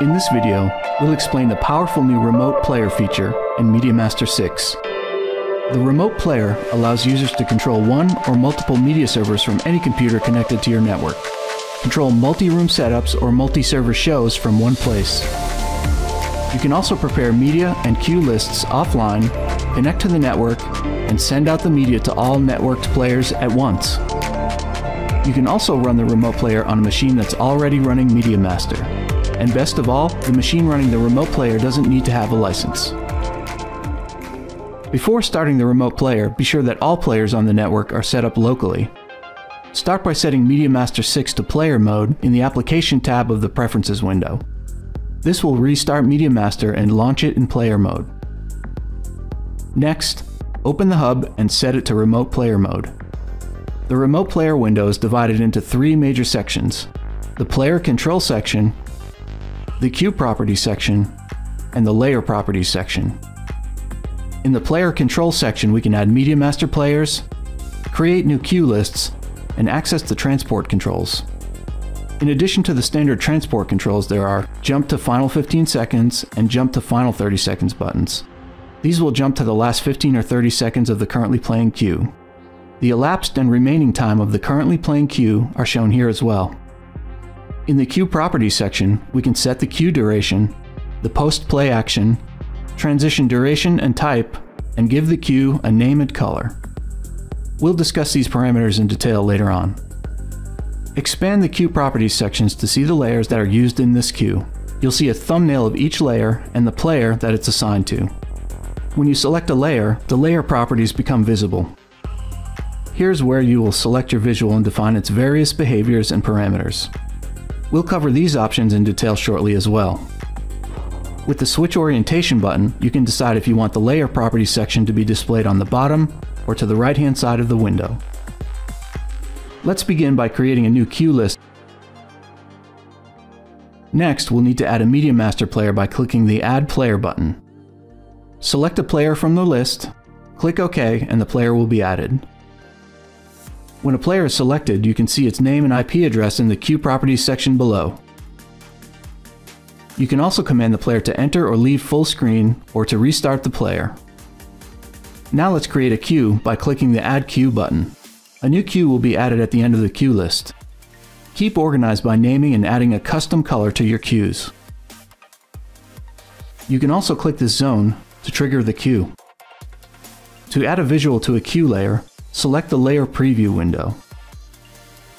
In this video, we'll explain the powerful new remote player feature in MediaMaster 6. The remote player allows users to control one or multiple media servers from any computer connected to your network. Control multi-room setups or multi-server shows from one place. You can also prepare media and cue lists offline, connect to the network, and send out the media to all networked players at once. You can also run the remote player on a machine that's already running MediaMaster. And best of all, the machine running the remote player doesn't need to have a license. Before starting the remote player, be sure that all players on the network are set up locally. Start by setting MediaMaster 6 to player mode in the Application tab of the Preferences window. This will restart MediaMaster and launch it in player mode. Next, open the hub and set it to remote player mode. The remote player window is divided into three major sections. The player control section the Cue Properties section, and the Layer Properties section. In the Player Control section, we can add Media Master players, create new cue lists, and access the transport controls. In addition to the standard transport controls, there are Jump to Final 15 Seconds and Jump to Final 30 Seconds buttons. These will jump to the last 15 or 30 seconds of the currently playing cue. The elapsed and remaining time of the currently playing cue are shown here as well. In the cue properties section, we can set the cue duration, the post-play action, transition duration and type, and give the cue a name and color. We'll discuss these parameters in detail later on. Expand the cue properties sections to see the layers that are used in this cue. You'll see a thumbnail of each layer and the player that it's assigned to. When you select a layer, the layer properties become visible. Here's where you will select your visual and define its various behaviors and parameters. We'll cover these options in detail shortly as well. With the Switch Orientation button, you can decide if you want the Layer Properties section to be displayed on the bottom or to the right-hand side of the window. Let's begin by creating a new cue list. Next, we'll need to add a Media Master player by clicking the Add Player button. Select a player from the list, click OK, and the player will be added. When a player is selected, you can see its name and IP address in the Cue Properties section below. You can also command the player to enter or leave full screen, or to restart the player. Now let's create a cue by clicking the Add Cue button. A new cue will be added at the end of the cue list. Keep organized by naming and adding a custom color to your cues. You can also click this zone to trigger the cue. To add a visual to a cue layer, select the Layer Preview window.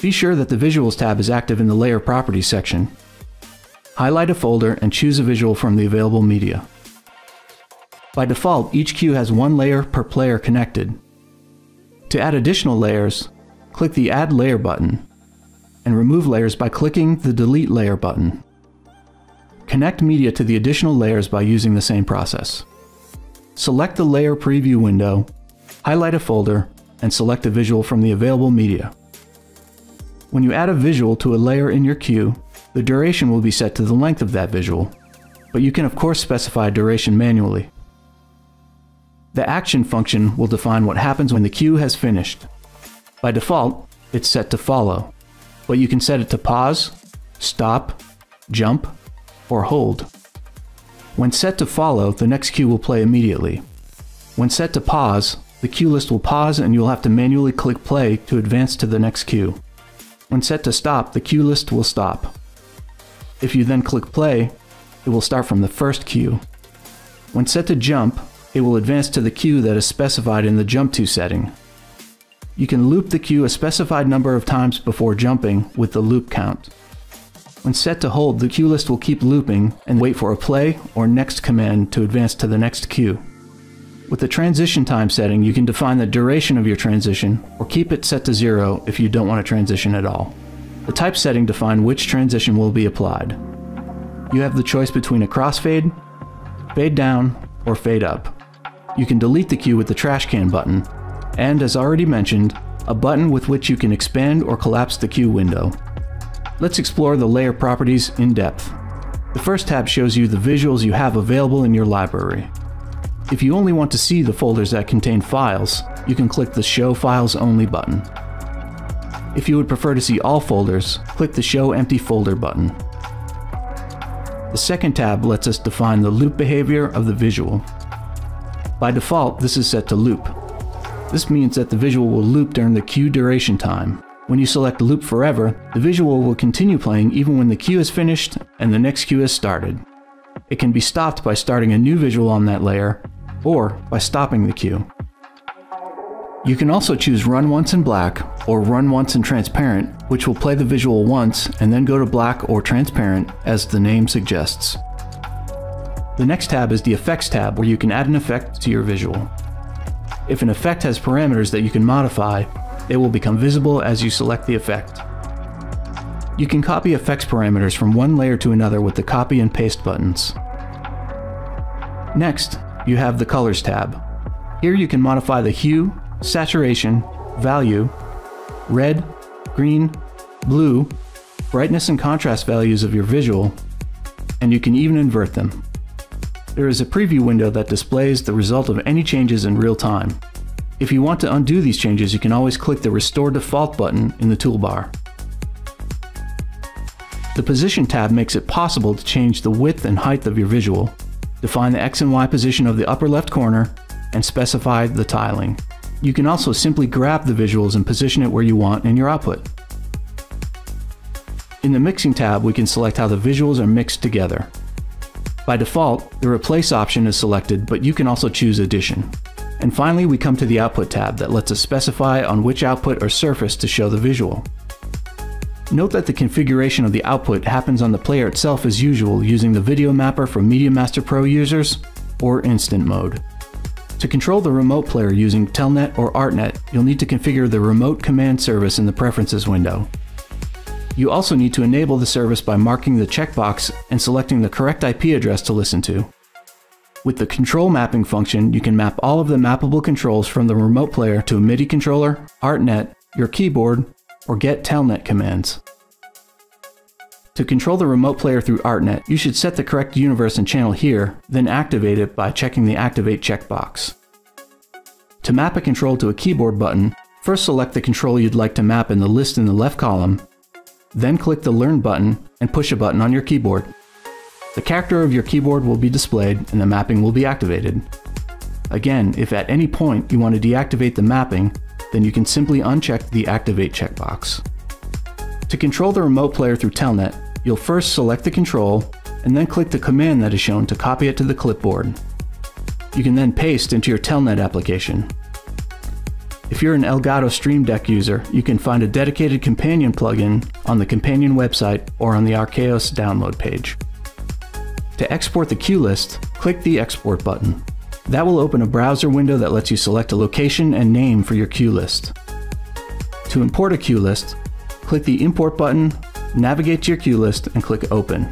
Be sure that the Visuals tab is active in the Layer Properties section. Highlight a folder and choose a visual from the available media. By default, each cue has one layer per player connected. To add additional layers, click the Add Layer button, and remove layers by clicking the Delete Layer button. Connect media to the additional layers by using the same process. Select the Layer Preview window, highlight a folder, and select a visual from the available media. When you add a visual to a layer in your cue, the duration will be set to the length of that visual, but you can of course specify a duration manually. The action function will define what happens when the cue has finished. By default, it's set to follow, but you can set it to pause, stop, jump, or hold. When set to follow, the next cue will play immediately. When set to pause, the cue list will pause and you'll have to manually click play to advance to the next cue. When set to stop, the cue list will stop. If you then click play, it will start from the first cue. When set to jump, it will advance to the cue that is specified in the jump to setting. You can loop the cue a specified number of times before jumping with the loop count. When set to hold, the cue list will keep looping and wait for a play or next command to advance to the next cue. With the transition time setting, you can define the duration of your transition, or keep it set to zero if you don't want to transition at all. The type setting defines which transition will be applied. You have the choice between a crossfade, fade down, or fade up. You can delete the cue with the trash can button, and as already mentioned, a button with which you can expand or collapse the cue window. Let's explore the layer properties in depth. The first tab shows you the visuals you have available in your library. If you only want to see the folders that contain files, you can click the Show Files Only button. If you would prefer to see all folders, click the Show Empty Folder button. The second tab lets us define the loop behavior of the visual. By default, this is set to loop. This means that the visual will loop during the cue duration time. When you select loop forever, the visual will continue playing even when the cue is finished and the next cue has started. It can be stopped by starting a new visual on that layer, or by stopping the cue. You can also choose Run Once in Black or Run Once in Transparent, which will play the visual once and then go to black or transparent as the name suggests. The next tab is the Effects tab where you can add an effect to your visual. If an effect has parameters that you can modify, they will become visible as you select the effect. You can copy effects parameters from one layer to another with the copy and paste buttons. Next, you have the Colors tab. Here you can modify the hue, saturation, value, red, green, blue, brightness and contrast values of your visual, and you can even invert them. There is a preview window that displays the result of any changes in real time. If you want to undo these changes, you can always click the Restore Default button in the toolbar. The Position tab makes it possible to change the width and height of your visual, define the X and Y position of the upper left corner, and specify the tiling. You can also simply grab the visuals and position it where you want in your output. In the Mixing tab, we can select how the visuals are mixed together. By default, the Replace option is selected, but you can also choose Addition. And finally, we come to the Output tab that lets us specify on which output or surface to show the visual. Note that the configuration of the output happens on the player itself as usual using the video mapper for Media Master Pro users or Instant Mode. To control the remote player using Telnet or ArtNet, you'll need to configure the remote command service in the Preferences window. You also need to enable the service by marking the checkbox and selecting the correct IP address to listen to. With the control mapping function, you can map all of the mappable controls from the remote player to a MIDI controller, ArtNet, your keyboard, or get telnet commands. To control the remote player through ArtNet, you should set the correct universe and channel here, then activate it by checking the Activate checkbox. To map a control to a keyboard button, first select the control you'd like to map in the list in the left column, then click the Learn button and push a button on your keyboard. The character of your keyboard will be displayed and the mapping will be activated. Again, if at any point you want to deactivate the mapping, then you can simply uncheck the Activate checkbox. To control the remote player through Telnet, You'll first select the control, and then click the command that is shown to copy it to the clipboard. You can then paste into your Telnet application. If you're an Elgato Stream Deck user, you can find a dedicated companion plugin on the companion website or on the ArKaos download page. To export the cue list, click the Export button. That will open a browser window that lets you select a location and name for your cue list. To import a cue list, click the Import button navigate to your cue list and click Open.